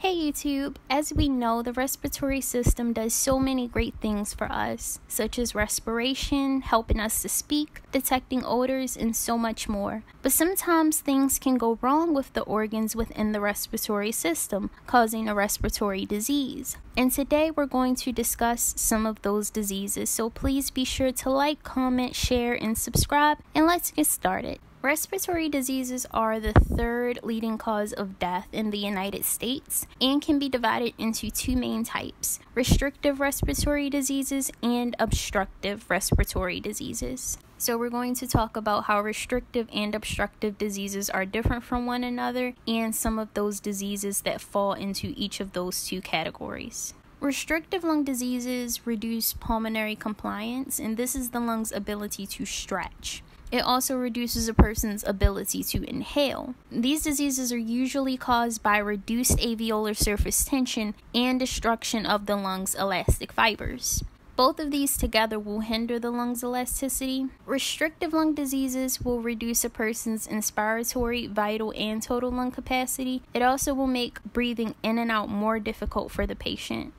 Hey YouTube, as we know, the respiratory system does so many great things for us, such as respiration, helping us to speak, detecting odors, and so much more. But sometimes things can go wrong with the organs within the respiratory system, causing a respiratory disease. And today we're going to discuss some of those diseases, so please be sure to like, comment, share, and subscribe, and let's get started. Respiratory diseases are the third leading cause of death in the United States and can be divided into two main types restrictive respiratory diseases and obstructive respiratory diseases. So, we're going to talk about how restrictive and obstructive diseases are different from one another and some of those diseases that fall into each of those two categories. Restrictive lung diseases reduce pulmonary compliance, and this is the lung's ability to stretch. It also reduces a person's ability to inhale. These diseases are usually caused by reduced alveolar surface tension and destruction of the lung's elastic fibers. Both of these together will hinder the lung's elasticity. Restrictive lung diseases will reduce a person's inspiratory, vital, and total lung capacity. It also will make breathing in and out more difficult for the patient.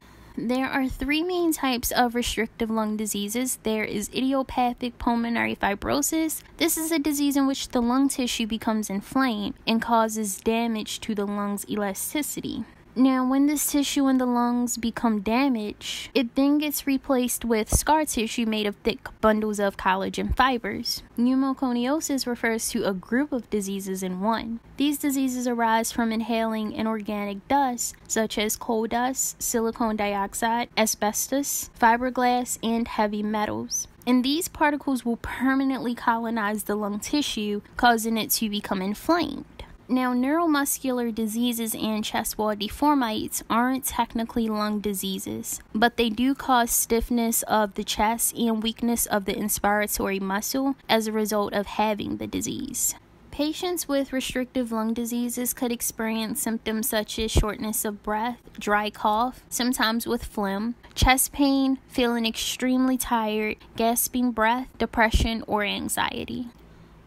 There are three main types of restrictive lung diseases. There is idiopathic pulmonary fibrosis. This is a disease in which the lung tissue becomes inflamed and causes damage to the lung's elasticity. Now, when this tissue in the lungs become damaged, it then gets replaced with scar tissue made of thick bundles of collagen fibers. Pneumoconiosis refers to a group of diseases in one. These diseases arise from inhaling inorganic dust such as coal dust, silicon dioxide, asbestos, fiberglass, and heavy metals. And these particles will permanently colonize the lung tissue, causing it to become inflamed. Now, neuromuscular diseases and chest wall deformites aren't technically lung diseases, but they do cause stiffness of the chest and weakness of the inspiratory muscle as a result of having the disease. Patients with restrictive lung diseases could experience symptoms such as shortness of breath, dry cough, sometimes with phlegm, chest pain, feeling extremely tired, gasping breath, depression, or anxiety.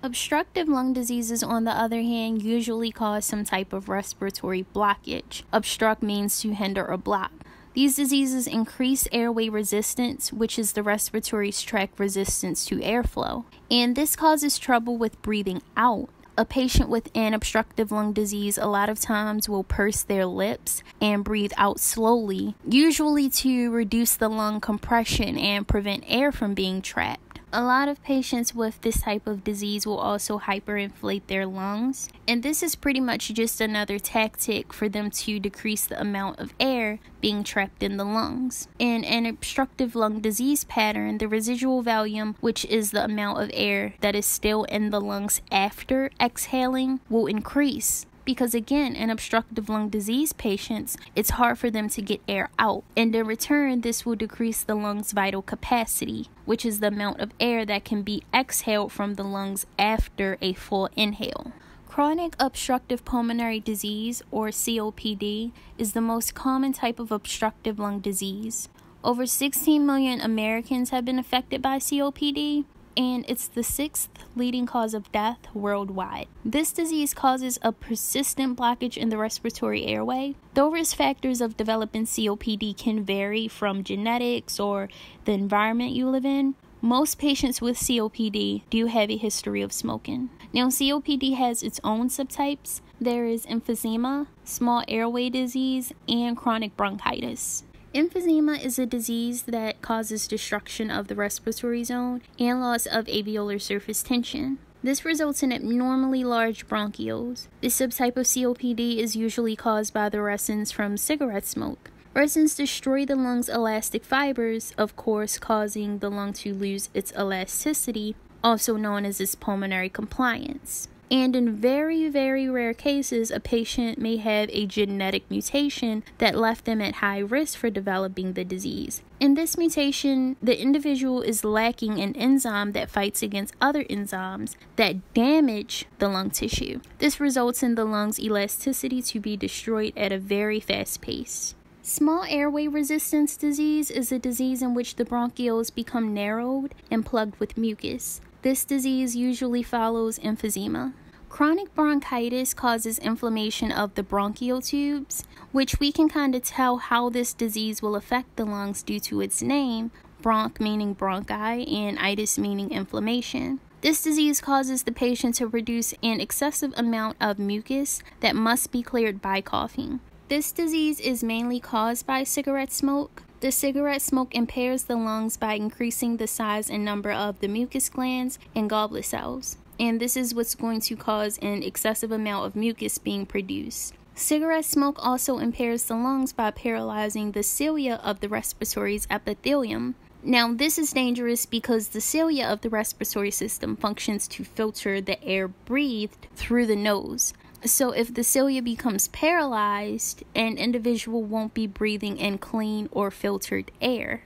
Obstructive lung diseases, on the other hand, usually cause some type of respiratory blockage. Obstruct means to hinder or block. These diseases increase airway resistance, which is the respiratory tract resistance to airflow, and this causes trouble with breathing out. A patient with an obstructive lung disease a lot of times will purse their lips and breathe out slowly, usually to reduce the lung compression and prevent air from being trapped. A lot of patients with this type of disease will also hyperinflate their lungs, and this is pretty much just another tactic for them to decrease the amount of air being trapped in the lungs. In an obstructive lung disease pattern, the residual volume, which is the amount of air that is still in the lungs after exhaling, will increase because again in obstructive lung disease patients it's hard for them to get air out. And in return this will decrease the lungs vital capacity which is the amount of air that can be exhaled from the lungs after a full inhale. Chronic obstructive pulmonary disease, or COPD, is the most common type of obstructive lung disease. Over 16 million Americans have been affected by COPD, and it's the sixth leading cause of death worldwide. This disease causes a persistent blockage in the respiratory airway. Though risk factors of developing COPD can vary from genetics or the environment you live in, most patients with COPD do have a history of smoking. Now, COPD has its own subtypes. There is emphysema, small airway disease, and chronic bronchitis. Emphysema is a disease that causes destruction of the respiratory zone and loss of alveolar surface tension. This results in abnormally large bronchioles. This subtype of COPD is usually caused by the resins from cigarette smoke. Resins destroy the lung's elastic fibers, of course, causing the lung to lose its elasticity, also known as its pulmonary compliance. And in very, very rare cases, a patient may have a genetic mutation that left them at high risk for developing the disease. In this mutation, the individual is lacking an enzyme that fights against other enzymes that damage the lung tissue. This results in the lung's elasticity to be destroyed at a very fast pace. Small airway resistance disease is a disease in which the bronchioles become narrowed and plugged with mucus. This disease usually follows emphysema. Chronic bronchitis causes inflammation of the bronchial tubes, which we can kind of tell how this disease will affect the lungs due to its name, bronch meaning bronchi and itis meaning inflammation. This disease causes the patient to produce an excessive amount of mucus that must be cleared by coughing. This disease is mainly caused by cigarette smoke. The cigarette smoke impairs the lungs by increasing the size and number of the mucus glands and goblet cells and this is what's going to cause an excessive amount of mucus being produced. Cigarette smoke also impairs the lungs by paralyzing the cilia of the respiratory epithelium. Now, this is dangerous because the cilia of the respiratory system functions to filter the air breathed through the nose. So, if the cilia becomes paralyzed, an individual won't be breathing in clean or filtered air.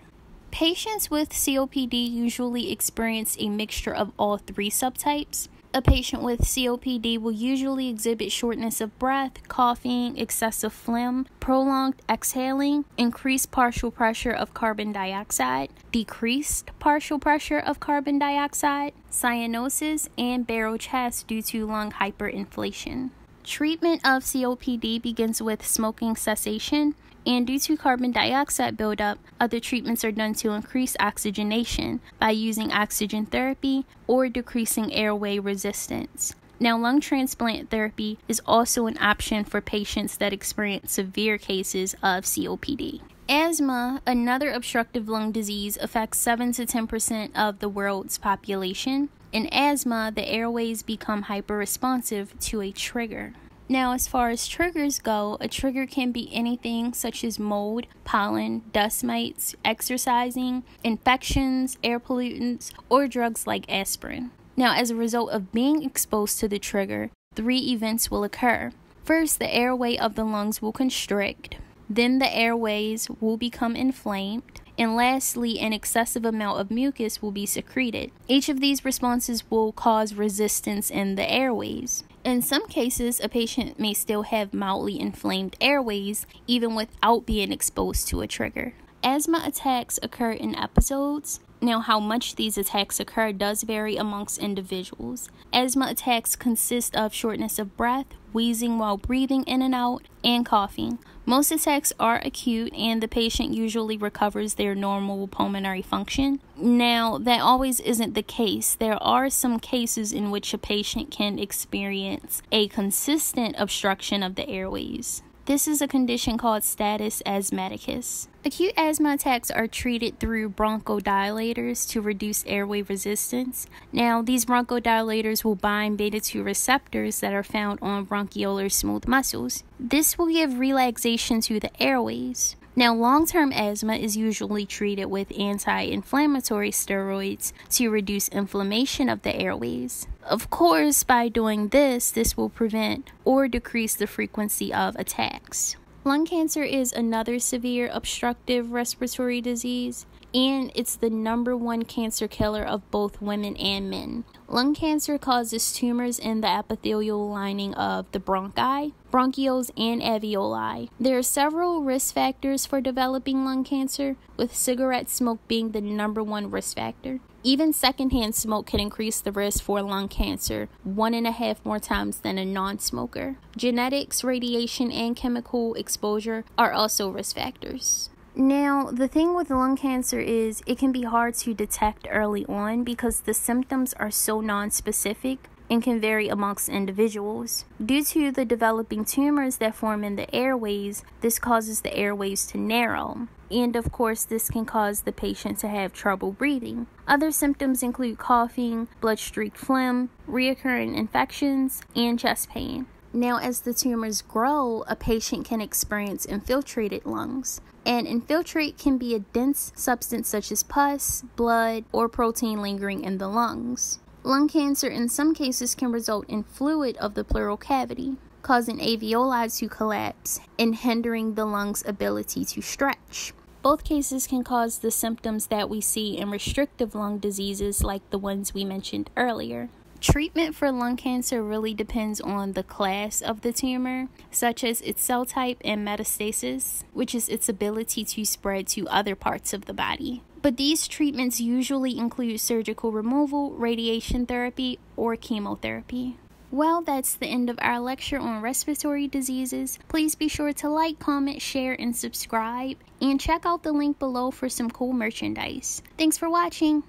Patients with COPD usually experience a mixture of all three subtypes. A patient with COPD will usually exhibit shortness of breath, coughing, excessive phlegm, prolonged exhaling, increased partial pressure of carbon dioxide, decreased partial pressure of carbon dioxide, cyanosis, and barrel chest due to lung hyperinflation. Treatment of COPD begins with smoking cessation, and due to carbon dioxide buildup, other treatments are done to increase oxygenation by using oxygen therapy or decreasing airway resistance. Now, lung transplant therapy is also an option for patients that experience severe cases of COPD. Asthma, another obstructive lung disease, affects 7 to 10% of the world's population. In asthma, the airways become hyperresponsive to a trigger. Now, as far as triggers go, a trigger can be anything such as mold, pollen, dust mites, exercising, infections, air pollutants, or drugs like aspirin. Now, as a result of being exposed to the trigger, three events will occur. First, the airway of the lungs will constrict, then, the airways will become inflamed, and lastly, an excessive amount of mucus will be secreted. Each of these responses will cause resistance in the airways. In some cases, a patient may still have mildly inflamed airways even without being exposed to a trigger. Asthma attacks occur in episodes. Now, how much these attacks occur does vary amongst individuals. Asthma attacks consist of shortness of breath, wheezing while breathing in and out, and coughing. Most attacks are acute, and the patient usually recovers their normal pulmonary function. Now, that always isn't the case. There are some cases in which a patient can experience a consistent obstruction of the airways. This is a condition called status asthmaticus. Acute asthma attacks are treated through bronchodilators to reduce airway resistance. Now, these bronchodilators will bind beta 2 receptors that are found on bronchiolar smooth muscles. This will give relaxation to the airways. Now, long term asthma is usually treated with anti inflammatory steroids to reduce inflammation of the airways. Of course, by doing this, this will prevent or decrease the frequency of attacks. Lung cancer is another severe obstructive respiratory disease and it's the number one cancer killer of both women and men. Lung cancer causes tumors in the epithelial lining of the bronchi, bronchioles, and alveoli. There are several risk factors for developing lung cancer, with cigarette smoke being the number one risk factor. Even secondhand smoke can increase the risk for lung cancer one and a half more times than a non smoker. Genetics, radiation, and chemical exposure are also risk factors. Now, the thing with lung cancer is it can be hard to detect early on because the symptoms are so non-specific and can vary amongst individuals. Due to the developing tumors that form in the airways, this causes the airways to narrow. And of course, this can cause the patient to have trouble breathing. Other symptoms include coughing, blood streaked phlegm, recurring infections, and chest pain. Now, as the tumors grow, a patient can experience infiltrated lungs. And infiltrate can be a dense substance such as pus, blood, or protein lingering in the lungs. Lung cancer in some cases can result in fluid of the pleural cavity, causing alveoli to collapse and hindering the lung's ability to stretch. Both cases can cause the symptoms that we see in restrictive lung diseases like the ones we mentioned earlier. Treatment for lung cancer really depends on the class of the tumor, such as its cell type and metastasis, which is its ability to spread to other parts of the body. But these treatments usually include surgical removal, radiation therapy, or chemotherapy. Well, that's the end of our lecture on respiratory diseases. Please be sure to like, comment, share, and subscribe. And check out the link below for some cool merchandise. Thanks for watching.